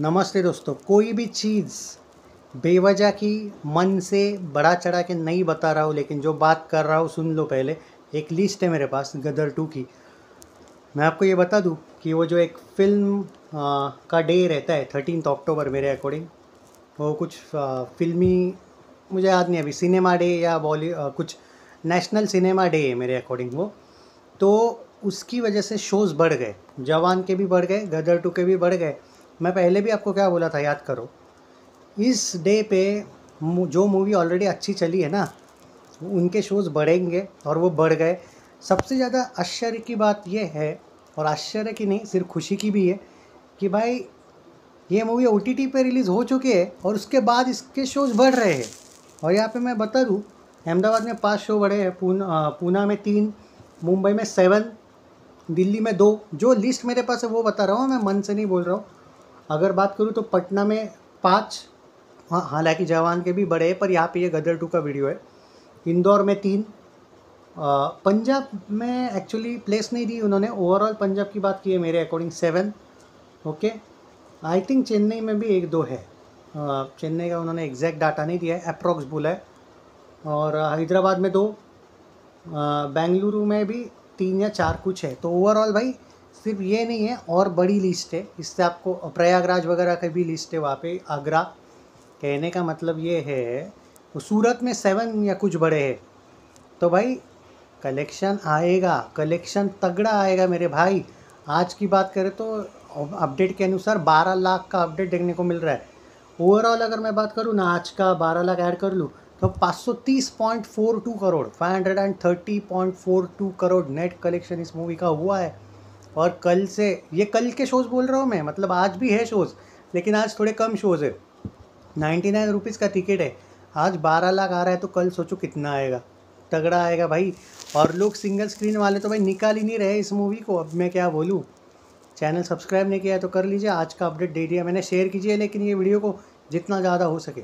नमस्ते दोस्तों कोई भी चीज़ बेवजह की मन से बड़ा चढ़ा के नहीं बता रहा हूँ लेकिन जो बात कर रहा हूँ सुन लो पहले। एक लिस्ट है मेरे पास गदर टू की। मैं आपको ये बता दूँ कि वो जो एक फ़िल्म का डे रहता है थर्टीन अक्टूबर मेरे अकॉर्डिंग वो कुछ आ, फिल्मी मुझे याद नहीं अभी सिनेमा डे या बॉली कुछ नेशनल सिनेमा डे है मेरे अकॉर्डिंग वो। तो उसकी वजह से शोज़ बढ़ गए जवान के भी बढ़ गए गदर टू के भी बढ़ गए। मैं पहले भी आपको क्या बोला था, याद करो। इस डे पे जो मूवी ऑलरेडी अच्छी चली है ना, उनके शोज़ बढ़ेंगे और वो बढ़ गए। सबसे ज़्यादा आश्चर्य की बात यह है, और आश्चर्य की नहीं, सिर्फ़ खुशी की भी है, कि भाई, ये मूवी ओ टी पे रिलीज़ हो चुकी है और उसके बाद इसके शोज़ बढ़ रहे हैं। और यहाँ पे मैं बता दूँ अहमदाबाद में पाँच शो बढ़े हैं, पूना पूना में तीन, मुंबई में सेवन दिल्ली में दो। जो लिस्ट मेरे पास है वो बता रहा हूँ, मैं मन से नहीं बोल रहा हूँ। अगर बात करूँ तो पटना में पाँच हाँ हालाँकि जवान के भी बड़े हैं, पर यहाँ पे ये गदर टू का वीडियो है। इंदौर में तीन पंजाब में एक्चुअली प्लेस नहीं दी उन्होंने। ओवरऑल पंजाब की बात की है मेरे according seven okay I think Chennai में भी एक दो है। चेन्नई का उन्होंने एग्जैक्ट डाटा नहीं दिया है अप्रॉक्स बोला है। और हैदराबाद में दो बेंगलुरु में भी तीन या चार कुछ है। तो ओवरऑल भाई सिर्फ़ ये नहीं है, और बड़ी लिस्ट है। इससे आपको प्रयागराज वगैरह की भी लिस्ट है वहाँ पे, आगरा। कहने का मतलब ये है सूरत में सेवन या कुछ बड़े हैं। तो भाई कलेक्शन आएगा कलेक्शन तगड़ा आएगा मेरे भाई। आज की बात करें तो अपडेट के अनुसार 12 लाख का अपडेट देखने को मिल रहा है। ओवरऑल अगर मैं बात करूँ ना, आज का 12 लाख ऐड कर लूँ तो 530.42 करोड़ 530.42 करोड़ नेट कलेक्शन इस मूवी का हुआ है। और कल से, ये कल के शोज़ बोल रहा हूँ मैं मतलब आज भी है शोज़ लेकिन आज थोड़े कम शोज़ है। नाइन्टी नाइन रुपीज़ का टिकट है। आज बारह लाख आ रहा है तो कल सोचो कितना आएगा। तगड़ा आएगा भाई। और लोग सिंगल स्क्रीन वाले तो भाई निकाल ही नहीं रहे इस मूवी को। अब मैं क्या बोलूँ? चैनल सब्सक्राइब नहीं किया तो कर लीजिए। आज का अपडेट दे दिया। मैंने शेयर कीजिए, लेकिन ये वीडियो को जितना ज़्यादा हो सके।